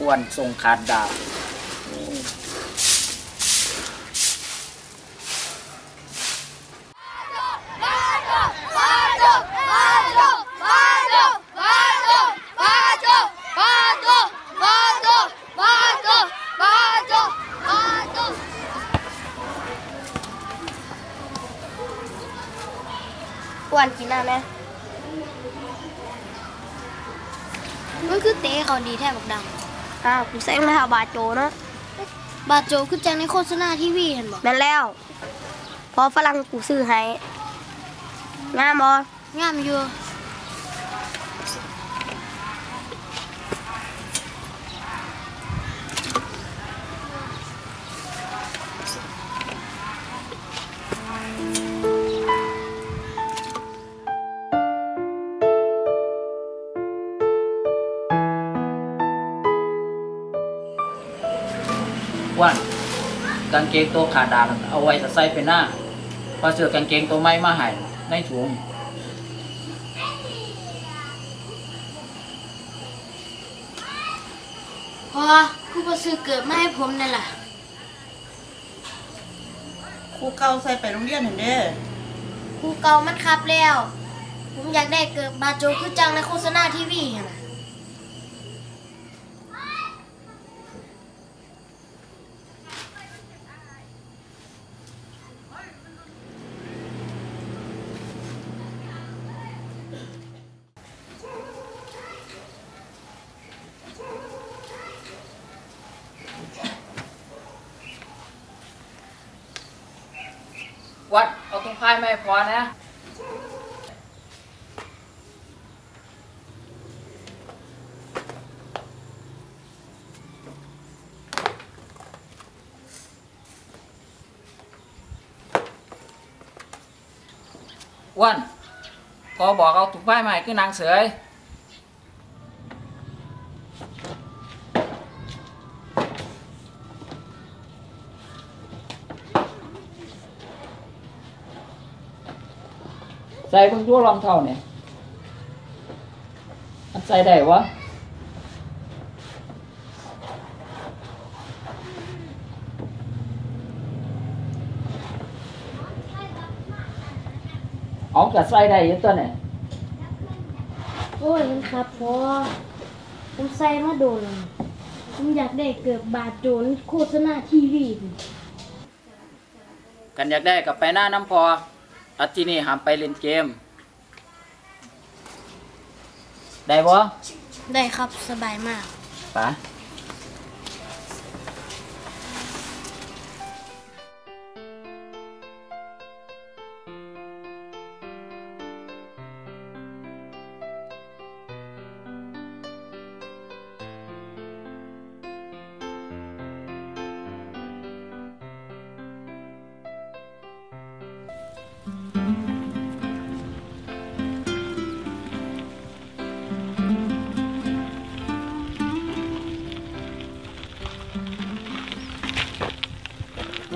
อ้วนทรงขาดดาบอ้วนกินน้ำไหมมันคือเตะเขาดีแท้บักด อ้าวกูแซงมาหาบาโจเนาะำบาดโจคือจังในโฆษณาทีวีเห็นบอกแม่นแล้ว พอฝรั่งกูซื้อให้งามบ่งามอยู่ วนกางเกงตัวขาดดาบเอาไว้จะใส่เป็นหน้าพอเสือกางเกงตัวไม้มาให้ในถุงพอคือบ่ซื้อเกิดมาให้ผมนั่นล่ะครูเก่าใส่ไปโรงเรียนเห็นเด้อครูเก่ามันครับแล้ว ผมอยากได้เกิดบาดโจคือจังในโฆษณาทีวีเห็นน่ะ วัด เอาตรงพายไม่พอนะ อ้วนพอบอกเอาถุงผ้าใหม่คือนางเสย ใส่เพิ่งทั่วรองเท้าเนี่ยมันใส่ได้วะเอากระใส่ได้อยังตัวเนี่ยโอ้ยมันครับพอผมใส่มาโดนแล้วผมอยากได้เกิดบาดโจนโฆษณาทีวีพุ่นกันอยากได้กับไปหน้าน้ำพอ อาทิตย์นี้หามไปเล่นเกม ได้บ่ได้ครับสบายมาก ปะ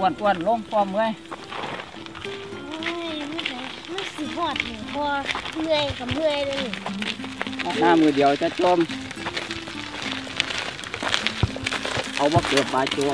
อ้วนอ้วนลงพร้อมเมื่อยโอ้ยมันสิมันสิฮอดนี่พอเมื่อยกับเมื่อยเลยนี่หน้ามือเดียวจะจม เอามาเกือบปลาจัว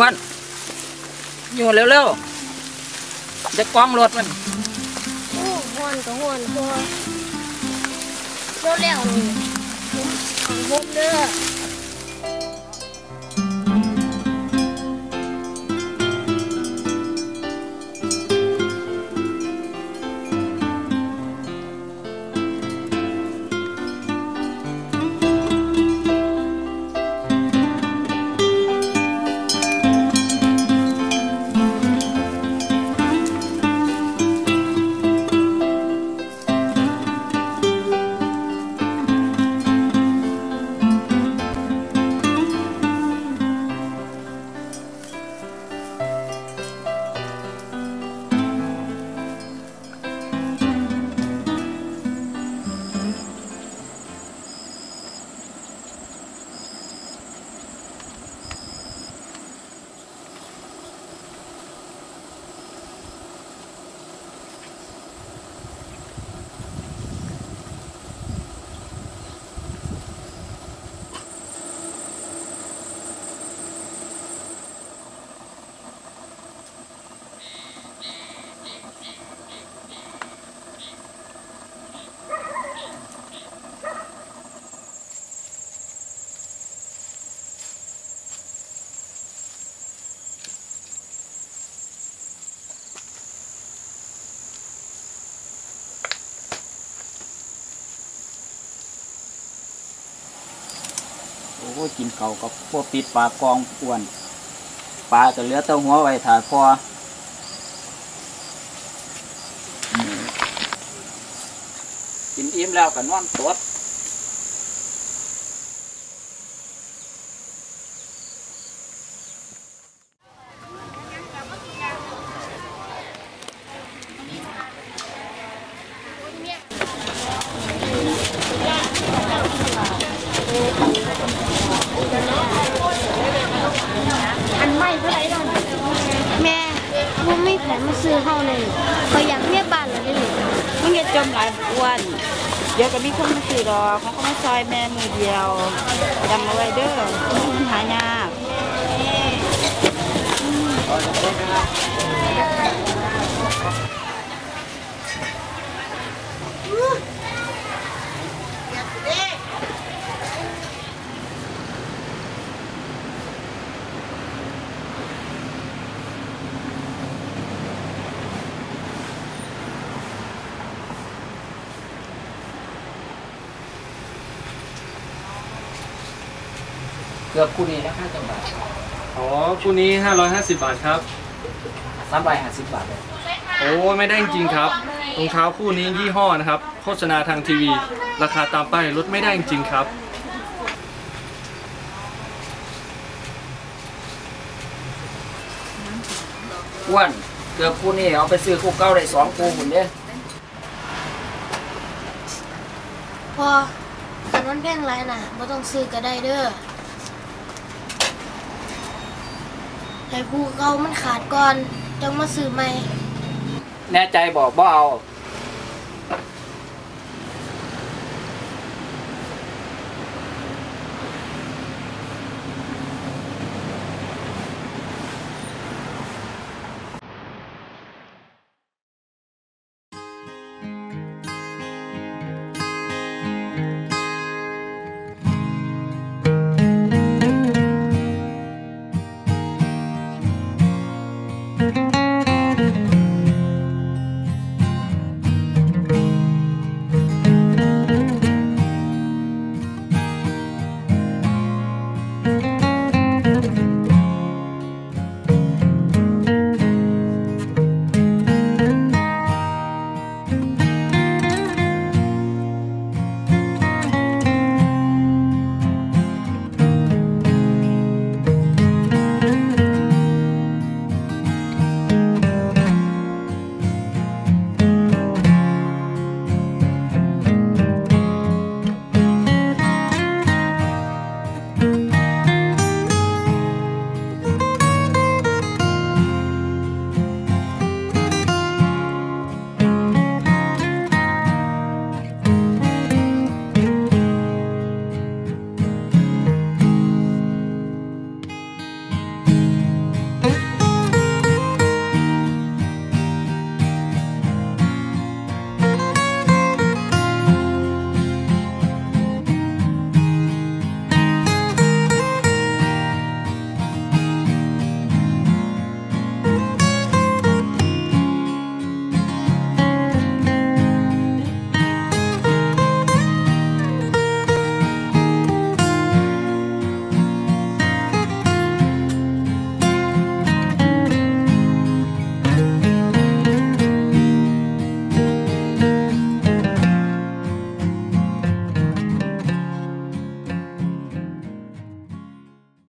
วนอยู่เร็วๆจะกล้องรถมันโอ้ฮอนก็หอนพอโดนแล้วนี่ผมของผมเด้อ โอ้กินเขากับพวกปิดปลากกองอ้วนปลาก็เหลือเต้าหัวไว้ถ่ายพอกินอิ่มแล้วก็นอนตด แม่ บ่มีแผนมาซื้อเฮาเลยเขาอยากเมียบ้านเล้วเด้อมึงอย่าจมหลายอ้วนเดี๋ยวก็มีคนมาซื้อดอกเขาก็มาซอยแม่มือเดียวจำเอาไว้เด้อมันหายากเกือบคู่นี้ราคาจังบาทอ๋อคู่นี้ 550 บาทครับ สามร้อยห้าสิบบาทเลยโอ้ไม่ได้จริงๆครับรองเท้าคู่นี้ยี่ห้อนะครับ โฆษณาทางทีวี ราคาตามป้ายลดไม่ได้จริงๆครับ อ้วนเกือบคู่นี้เอาไปซื้อคู่เก่าได้สองคู่หุ่นเด้พอคันมันแพงหลายน่ะบ่ต้องซื้อก็ได้เด้อ ให้ผู้เขามันขาดก่อนจังมาซื้อใหม่แน่ใจบอกบ่เอา